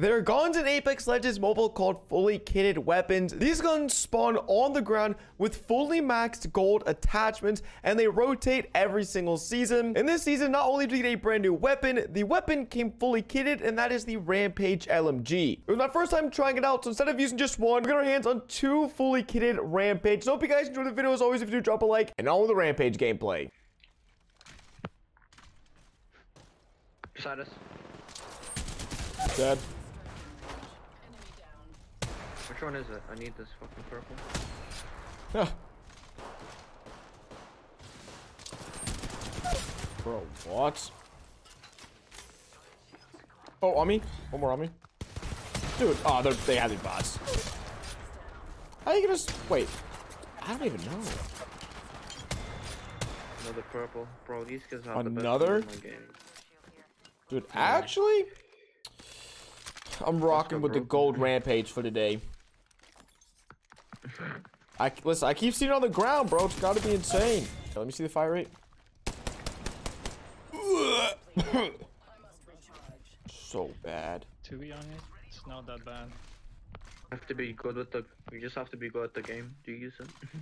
There are guns in Apex Legends Mobile called fully kitted weapons. These guns spawn on the ground with fully maxed gold attachments and they rotate every single season. In this season, not only do you get a brand new weapon, the weapon came fully kitted and that is the Rampage LMG. It was my first time trying it out, so instead of using just one, we got our hands on two fully kitted Rampage. So hope you guys enjoyed the video. As always, if you do, drop a like and all the Rampage gameplay. Beside us. Dead. Which one is it? I need this fucking purple. Huh. Bro, what? Oh, on me? One more on me. Dude, oh, they're, they have these bots. How you gonna s- wait? I don't even know. Another purple. Bro, these guys have Another? the best in my game. Dude, actually, I'm rocking with the gold rampage for today. I listen. I keep seeing it on the ground, bro. It's got to be insane. Let me see the fire rate. so bad. To be honest, it's not that bad. Have to be good with the. You just have to be good at the game. Do you use it?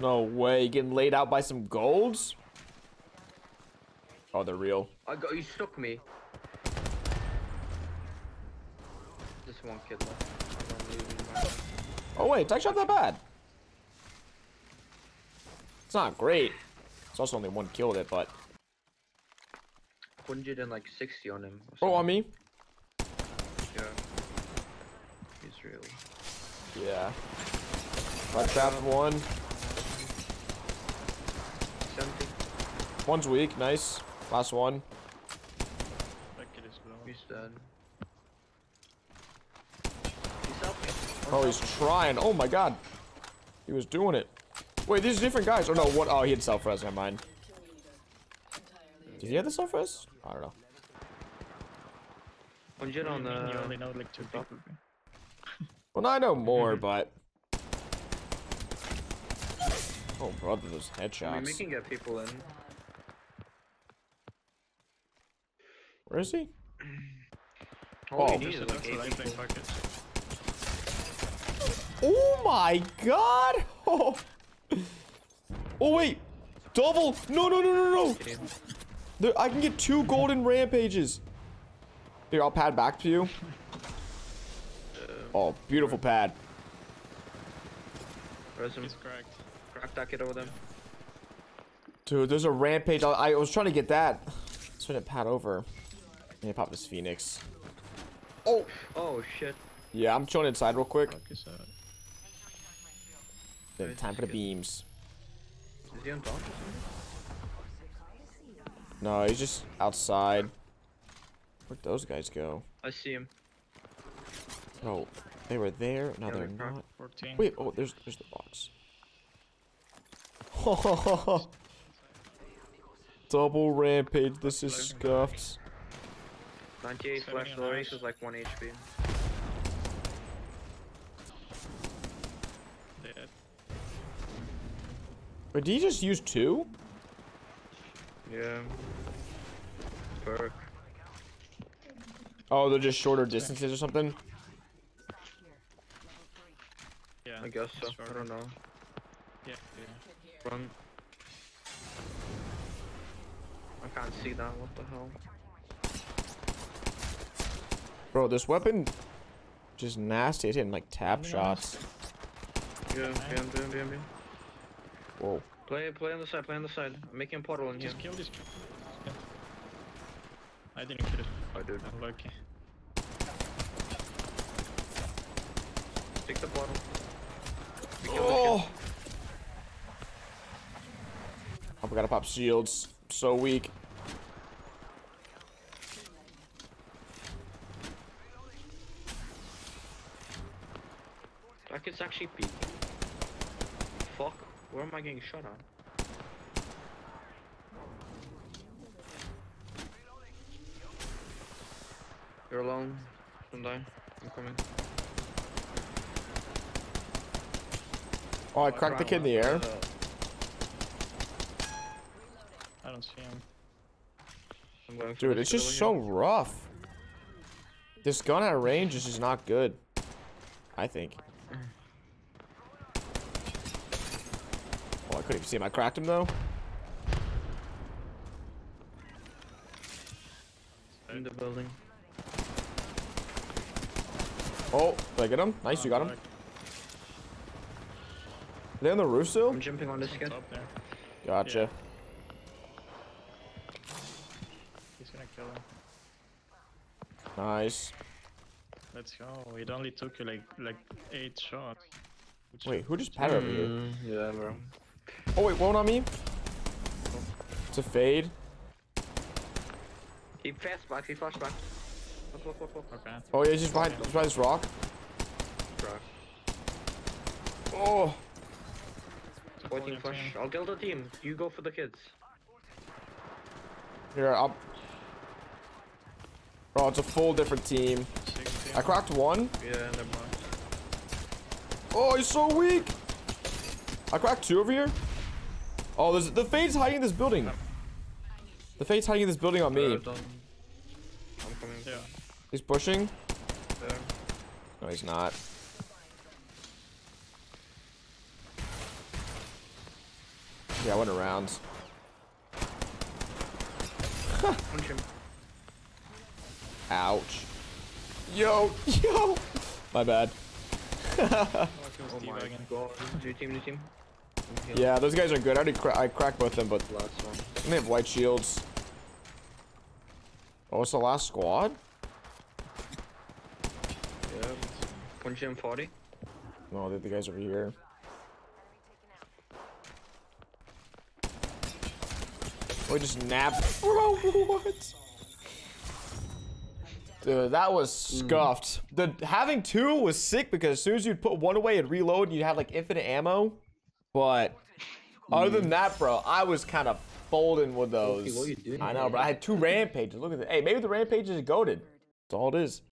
No way. Getting laid out by some golds. Oh, they're real. I got you. Stuck me. Just one kid left. I'm leaving my- Oh wait, tech shot that bad. It's not great. It's also only one killed it, but 160 on him. oh on me. Yeah. He's real. Yeah. I trapped one. 70. One's weak. Nice. Last one. That kid is low. He's dead. He's helping. Oh, he's trying. Oh my god. He was doing it. Wait, these are different guys. Oh no, what? Oh, he had self res. Never mind. Did he have the self res? I don't know. 100 on You mean you the. only know like two people. bro? Well, now I know more, but. Oh, brother, those I mean, we headshots. can get people in. Where is he? All Oh. we need Just is a like eight left people. bucket. Oh my god! Oh, oh wait! Double! No, no, no, no, no! There, I can get two golden rampages. Here, I'll pad back to you. Um, oh, beautiful pad. Res him. He's cracked. Crack that kid over them. Dude, there's a rampage. I, I was trying to get that. So I didn't pad over. Yeah, pop this phoenix. Oh! Oh shit. Yeah, I'm chilling inside real quick. Fuck is that? Then time for the beams. Is he on top or something? No, he's just outside. Where'd those guys go? I see him. Oh, they were there. Now Yeah, they're they're not. 14. Wait, oh, there's there's the box. Double rampage. This is scuffed. 98 flash 70 low race is like 1 HP. Dead. Wait, did he just use two? Yeah. Perk. Oh, they're just shorter distances or something. Yeah. I guess so. it's I don't know. Yeah. yeah. Run. I can't see that. What the hell? Bro, this weapon just nasty. It's hitting like tap Yeah. shots. Yeah, behind, behind, behind, behind. Whoa. Play, play on the side. Play on the side. I'm making a portal in here. Just kill this. Yeah. I didn't kill it. I did. I'm lucky. Take the portal. We kill Oh. Oh, we gotta pop shields. So weak. It's actually peeking. Fuck, where am I getting shot at? You're alone. Don't die. I'm coming. Oh, I cracked the kid in the air. I don't see him. Dude, it's just so rough. This gun at range is just not good. I think. Couldn't even see him. I cracked him though. in the building. Oh, did I get him? Nice, you got him. Back. Are they on the roof still? I'm jumping on this kid. Top there. Gotcha. He's gonna kill him. Nice. Let's go. It only took you like like eight shots. Wait, who just patted over here? Mm, yeah, bro. Oh wait, one on me. It's a fade. Keep fast back, keep fast back. Look, look, look, look. Okay. Oh yeah, he's just behind, he's behind this rock. Bro. Oh, Waiting your flash. I'll kill the team. You go for the kids. here up. Oh, it's a full different team. Sixteen. I cracked one. Yeah, never mind. Oh, he's so weak. I cracked two over here. Oh, there's the fade's hiding in this building. The fade's hiding in this building on me. I'm coming. Yeah. He's pushing. There. No, he's not. Yeah, I went around. Punch him. Ouch. Yo, yo. My bad. Oh, Oh my god. New team, new team. Yeah, those guys are good. I already cra I cracked both of them, but Last one. they have white shields. Oh, it's the last squad? Yeah. Punch him 40. No, the guys over here. Oh, he just napped. Bro, what? Dude, that was scuffed. The having two was sick because as soon as you'd put one away and reload, you'd have like infinite ammo. But other than that, bro, I was kind of folding with those. doing, I know, bro. I had two rampages. Look at that. Hey, maybe the rampage is goaded. That's all it is.